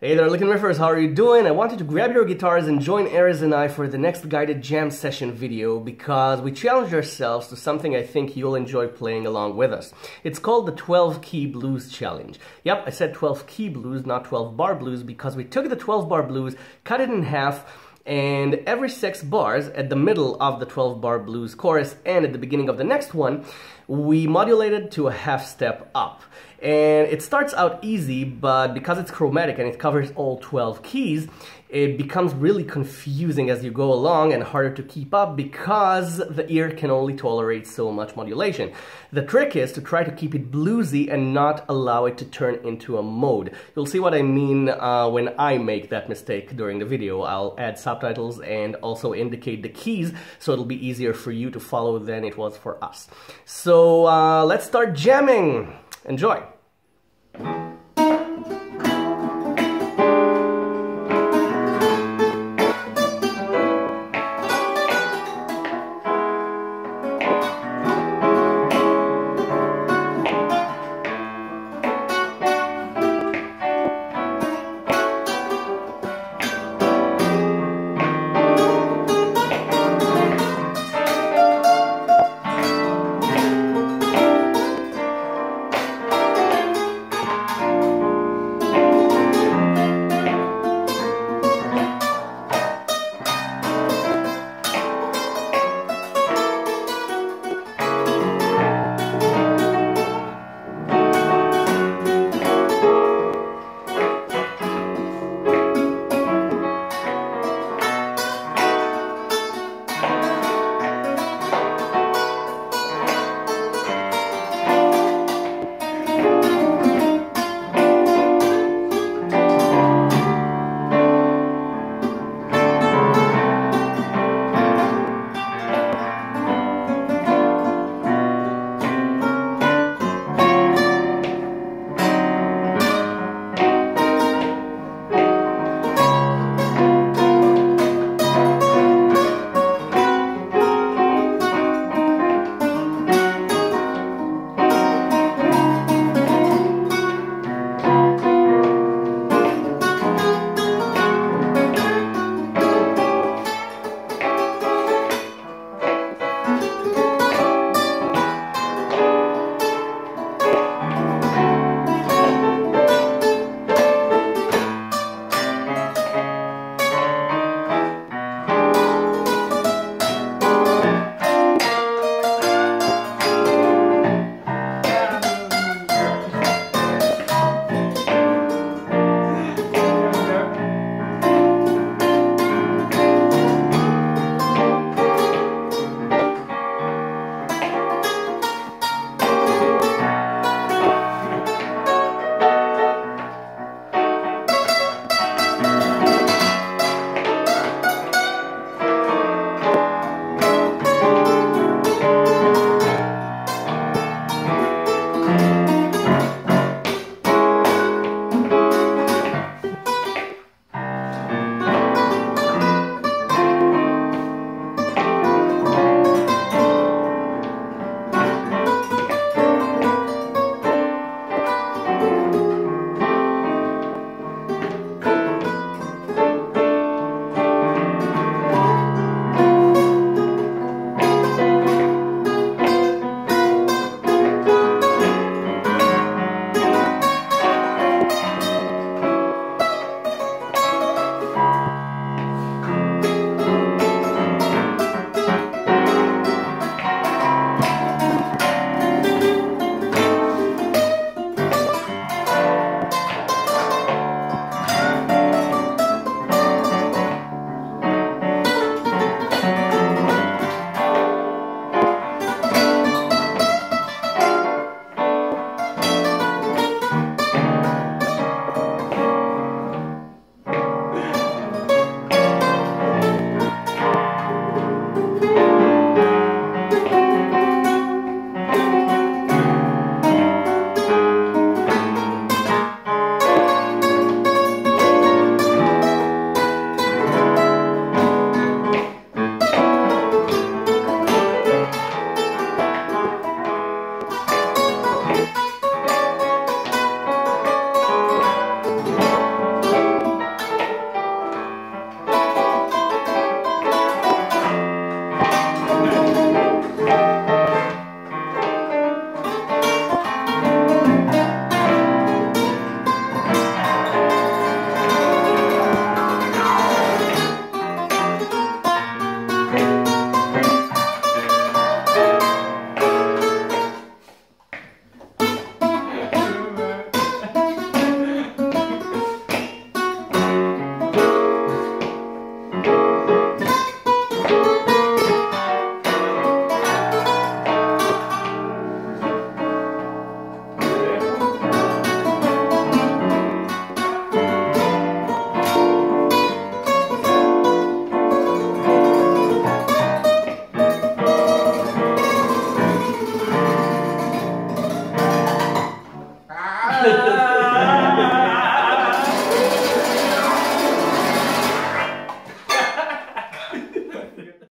Hey there, LickNRiffers, how are you doing? I wanted to grab your guitars and join Erez and I for the next guided jam session video because we challenged ourselves to something I think you'll enjoy playing along with us. It's called the 12 Key Blues Challenge. Yep, I said 12 key blues, not 12 bar blues because we took the 12 bar blues, cut it in half, and every six bars at the middle of the 12 bar blues chorus and at the beginning of the next one, we modulated to a half step up. And it starts out easy, but because it's chromatic and it covers all 12 keys, it becomes really confusing as you go along and harder to keep up because the ear can only tolerate so much modulation. The trick is to try to keep it bluesy and not allow it to turn into a mode. You'll see what I mean uh, when I make that mistake during the video. I'll add subtitles and also indicate the keys so it'll be easier for you to follow than it was for us. So uh, let's start jamming! Enjoy!